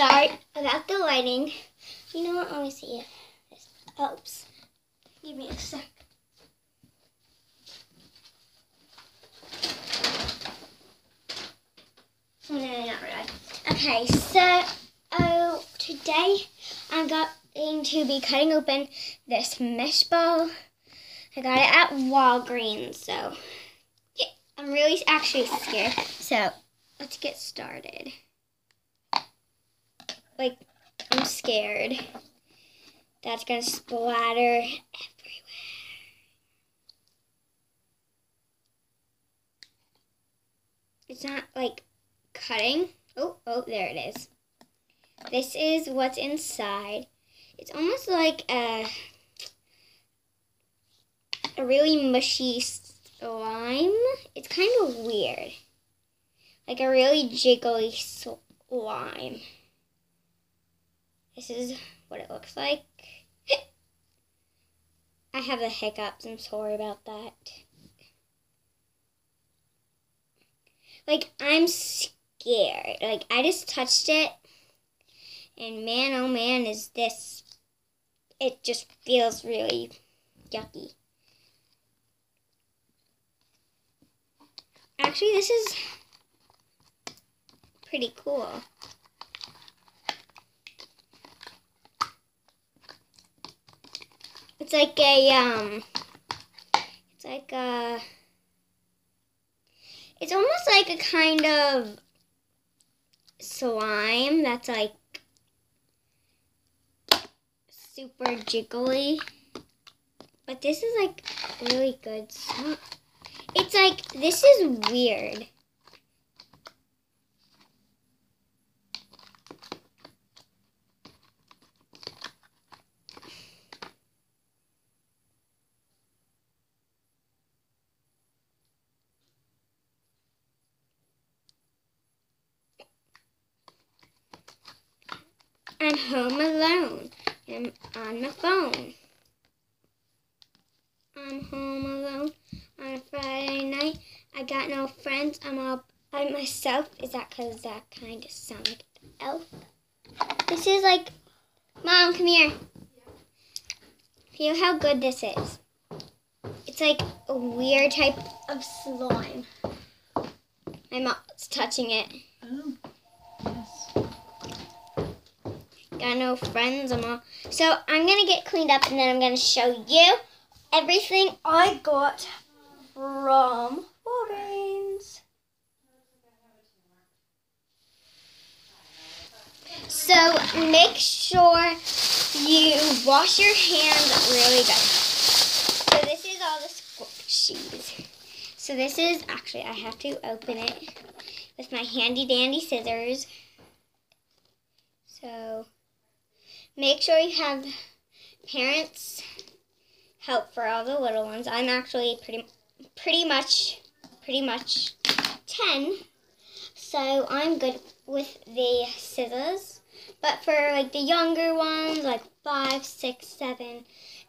start about the lighting. You know what? Let me see if this helps. Give me a sec. No, no, not really. Okay, so oh, today I'm going to be cutting open this mesh ball. I got it at Walgreens, so yeah, I'm really actually scared. So let's get started. Like, I'm scared. That's gonna splatter everywhere. It's not like cutting. Oh, oh, there it is. This is what's inside. It's almost like a, a really mushy slime. It's kind of weird. Like a really jiggly slime. This is what it looks like. I have the hiccups. I'm sorry about that. Like, I'm scared. Like, I just touched it. And man, oh man, is this. It just feels really yucky. Actually, this is pretty cool. It's like a, um, it's like a, it's almost like a kind of slime that's like super jiggly. But this is like really good. It's like, this is weird. I'm home alone. I'm on my phone. I'm home alone on a Friday night. I got no friends. I'm all by myself. Is that because that kind of sounds like an elf? This is like, Mom, come here. Feel how good this is. It's like a weird type of slime. My mom's touching it. Got no friends. I'm all so I'm gonna get cleaned up and then I'm gonna show you everything I got from Walgreens. So make sure you wash your hands really good. So this is all the squishies. So this is actually I have to open it with my handy dandy scissors. So make sure you have parents help for all the little ones. I'm actually pretty pretty much pretty much 10. So I'm good with the scissors. But for like the younger ones, like five, six, seven,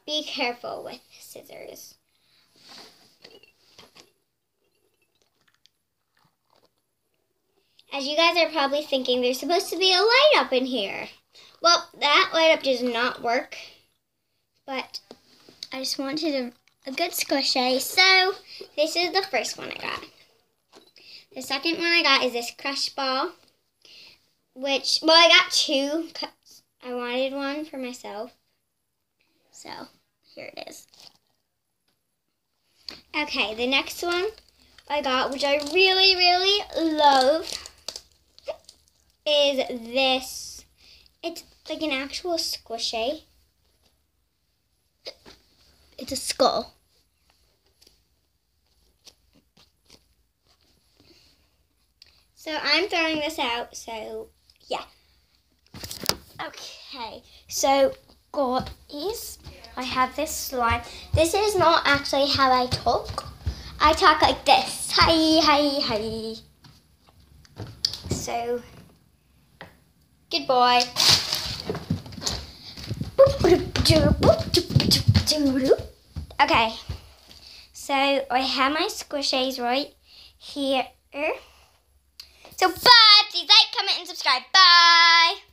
be careful with scissors. As you guys are probably thinking, there's supposed to be a light up in here. Well, that light up does not work, but I just wanted a, a good squishy. So this is the first one I got. The second one I got is this crush ball, which, well, I got two I wanted one for myself. So here it is. Okay, the next one I got, which I really, really love, is this. It's like an actual squishy. It's a skull. So I'm throwing this out, so yeah. Okay, so guys, I have this slime. This is not actually how I talk. I talk like this. Hi, hi, hi. So, good boy. Okay, so I have my squishies right here. So bye, please like, comment, and subscribe. Bye.